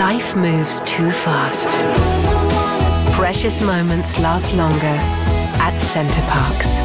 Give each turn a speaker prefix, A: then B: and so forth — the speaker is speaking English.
A: life moves too fast. Precious moments last longer at Center Parks.